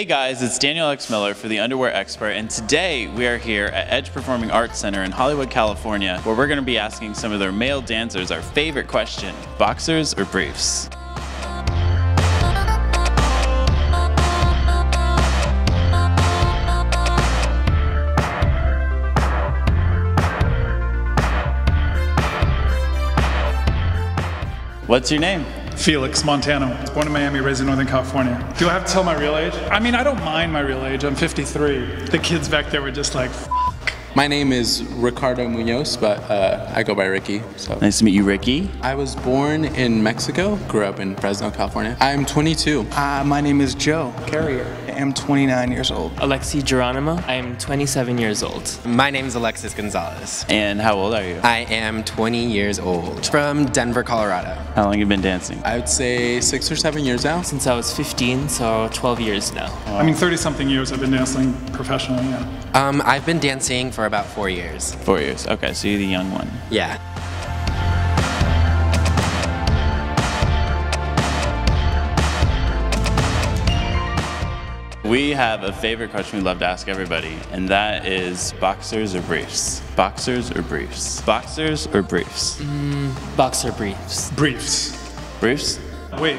Hey guys, it's Daniel X. Miller for the Underwear Expert, and today we are here at Edge Performing Arts Center in Hollywood, California, where we're going to be asking some of their male dancers our favorite question boxers or briefs? What's your name? Felix Montano. Born in Miami, raised in Northern California. Do I have to tell my real age? I mean, I don't mind my real age. I'm 53. The kids back there were just like, my name is Ricardo Munoz, but uh, I go by Ricky. So Nice to meet you, Ricky. I was born in Mexico, grew up in Fresno, California. I'm 22. Uh, my name is Joe Carrier. I am 29 years old. Alexi Geronimo. I am 27 years old. My name is Alexis Gonzalez. And how old are you? I am 20 years old. From Denver, Colorado. How long have you been dancing? I would say six or seven years now. Since I was 15, so 12 years now. I mean, 30 something years I've been dancing professionally, yeah. Um, I've been dancing for about four years. Four years. Okay, so you're the young one. Yeah. We have a favorite question we love to ask everybody, and that is boxers or briefs? Boxers or briefs? Boxers or briefs? Mm, boxer briefs. Briefs. Briefs? Wait,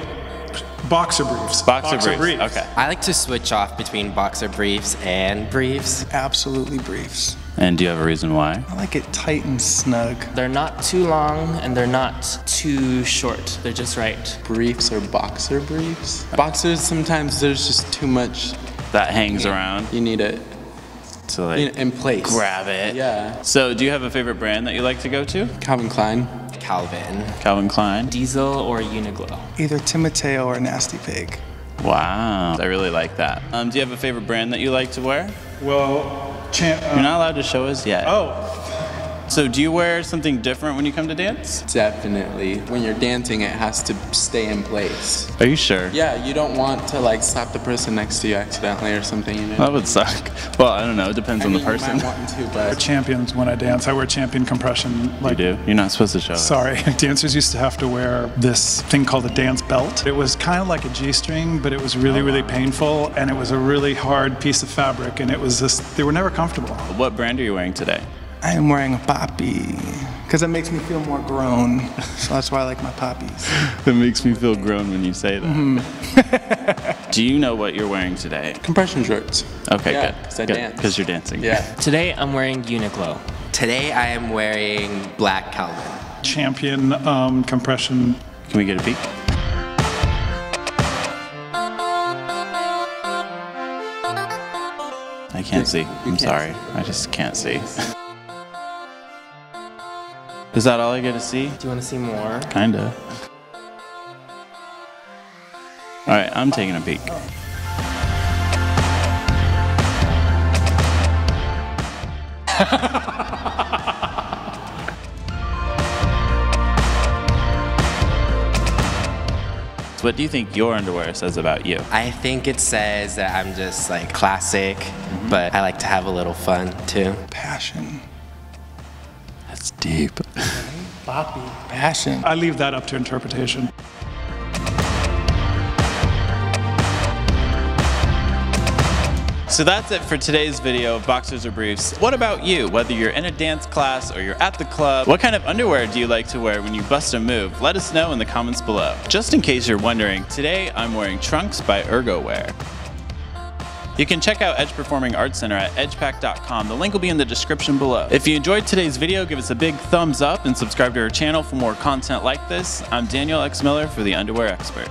boxer briefs. Boxer, briefs. Okay. I like to switch off between boxer briefs and briefs. Absolutely briefs. And do you have a reason why? I like it tight and snug. They're not too long and they're not too short. They're just right. Briefs or boxer briefs? Boxers, sometimes there's just too much. That hangs around You need it to like in, in place. grab it. Yeah. So, do you have a favorite brand that you like to go to? Calvin Klein. Calvin. Calvin Klein. Diesel or Uniqlo. Either Timoteo or Nasty Pig. Wow, I really like that. Um, do you have a favorite brand that you like to wear? Well, chan- You're not allowed to show us yet. oh, So, do you wear something different when you come to dance? Definitely. When you're dancing, it has to stay in place. Are you sure? Yeah, you don't want to like slap the person next to you accidentally or something. You know? That would suck. Well, I don't know. It depends I on mean, the you person. might want to, wear but champions when I dance. I wear champion compression. Like, You do. You're not supposed to show us. Sorry, dancers used to have to wear this thing called a dance belt. It was kind of like a G string, but it was really, oh, really painful, and it was a really hard piece of fabric, and it was just, they were never comfortable. What brand are you wearing today? I am wearing a Papi because it makes me feel more grown. So that's why I like my Papis. It makes me feel grown when you say that. do you know what you're wearing today? compression shorts. Okay, Yeah, good. 'cause I good. dance. Because you're dancing. Yeah. Today I'm wearing Uniqlo. Today I am wearing black Calvin. Champion um, compression. Can we get a peek? I can't see. I'm can't sorry. I just can't see. Is that all I get to see? Do you want to see more? Kinda. Alright, I'm taking a peek. So what do you think your underwear says about you? I think it says that I'm just like classic, mm-hmm. but I like to have a little fun too. Passion. That's deep. Papi. Passion. I leave that up to interpretation. So that's it for today's video of Boxers or Briefs. What about you? Whether you're in a dance class or you're at the club, what kind of underwear do you like to wear when you bust a move? Let us know in the comments below. Just in case you're wondering, today I'm wearing Trunks by Ergowear. You can check out Edge Performing Arts Center at edgepac.com. The link will be in the description below. If you enjoyed today's video, give us a big thumbs up and subscribe to our channel for more content like this. I'm Daniel X. Miller for The Underwear Expert.